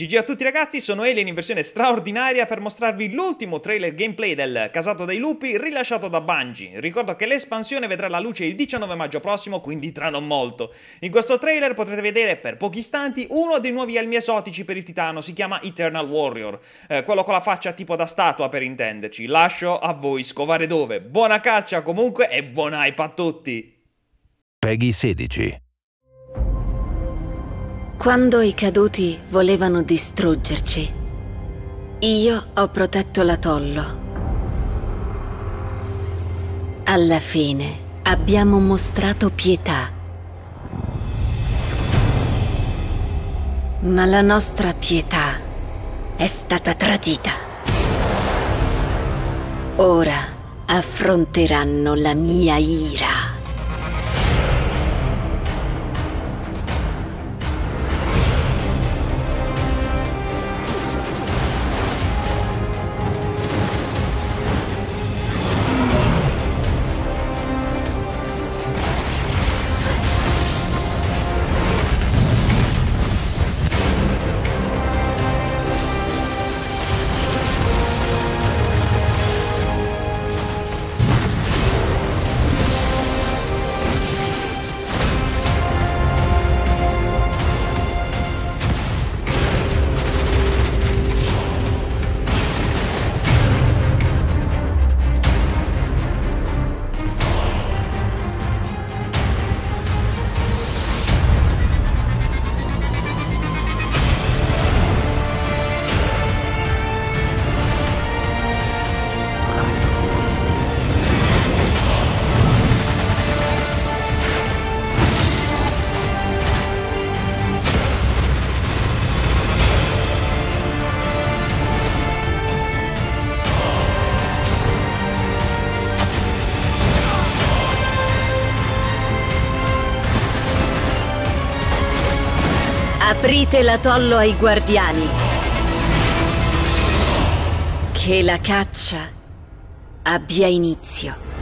GG a tutti ragazzi, sono Alien in versione straordinaria per mostrarvi l'ultimo trailer gameplay del Casato dei Lupi rilasciato da Bungie. Ricordo che l'espansione vedrà la luce il 19 maggio prossimo, quindi tra non molto. In questo trailer potrete vedere per pochi istanti uno dei nuovi elmi esotici per il titano, si chiama Eternal Warrior, eh, quello con la faccia tipo da statua per intenderci. Lascio a voi scovare dove. Buona caccia comunque e buon hype a tutti! Peggy 16 quando i caduti volevano distruggerci, io ho protetto l'atollo. Alla fine abbiamo mostrato pietà. Ma la nostra pietà è stata tradita. Ora affronteranno la mia ira. Aprite l'atollo ai guardiani. Che la caccia abbia inizio.